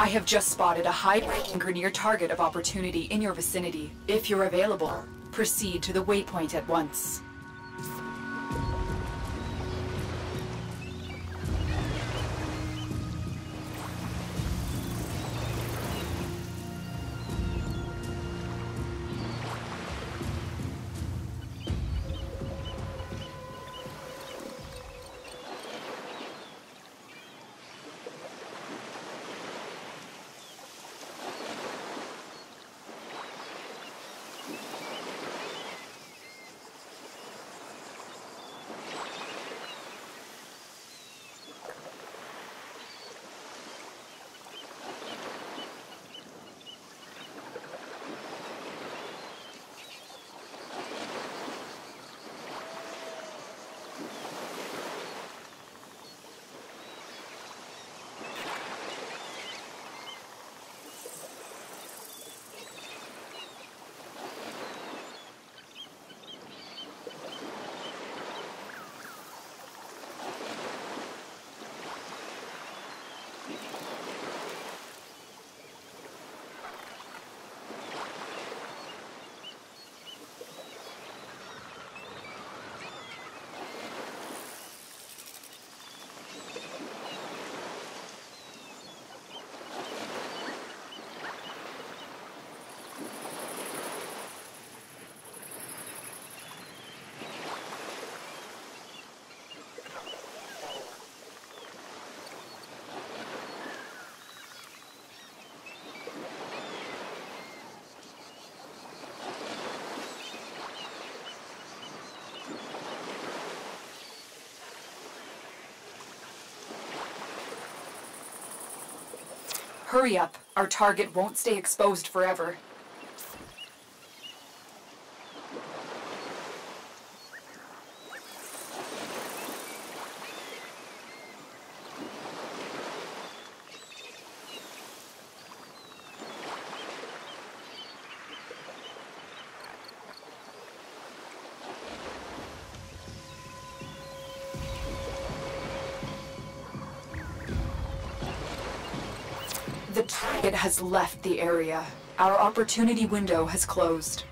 I have just spotted a high-ranking Grineer target of opportunity in your vicinity. If you're available, proceed to the waypoint at once. Hurry up. Our target won't stay exposed forever. The target has left the area. Our opportunity window has closed.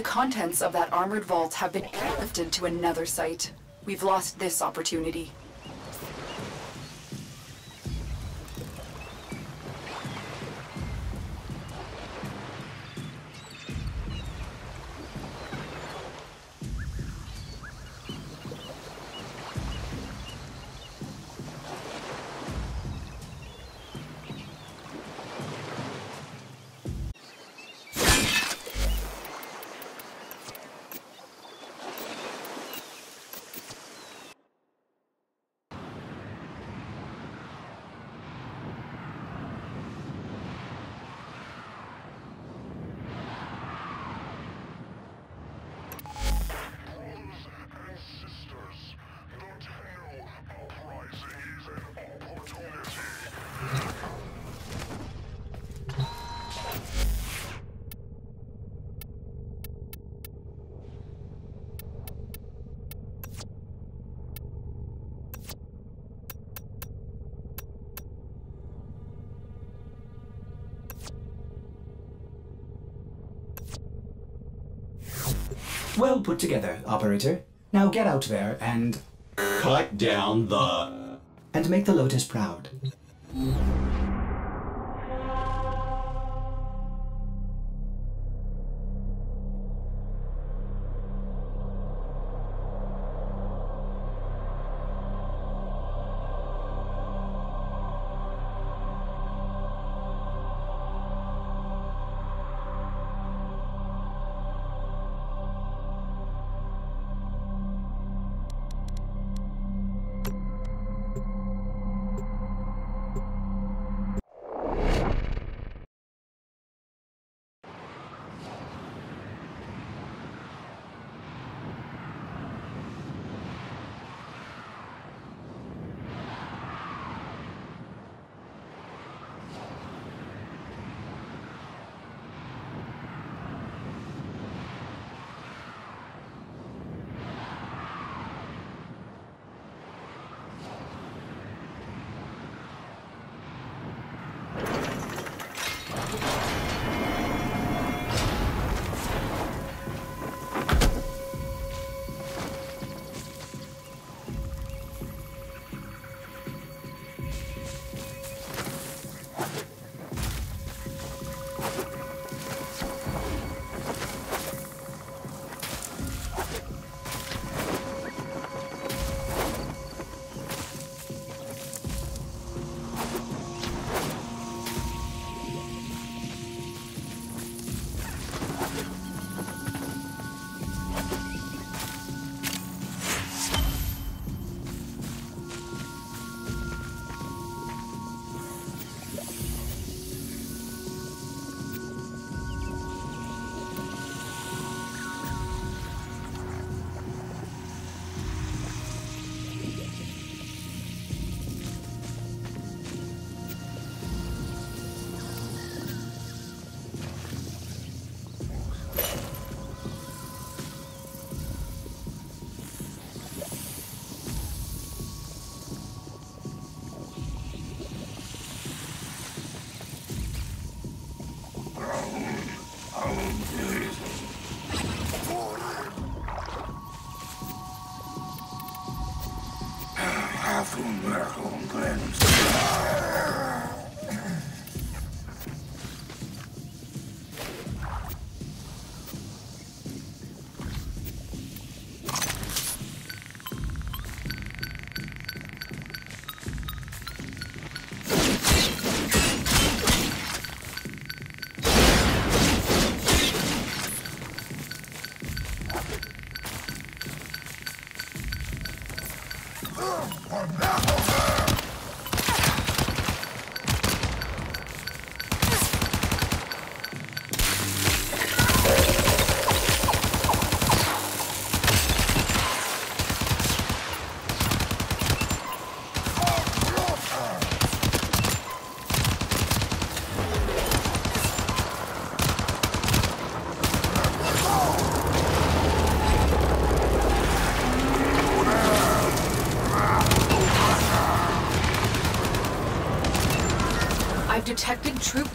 The contents of that armored vault have been airlifted to another site. We've lost this opportunity. Well put together, operator. Now get out there and Cut down the. and make the Lotus proud.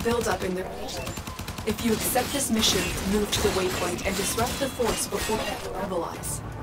Buildup in the region. If you accept this mission, move to the waypoint and disrupt the force before it rebelize.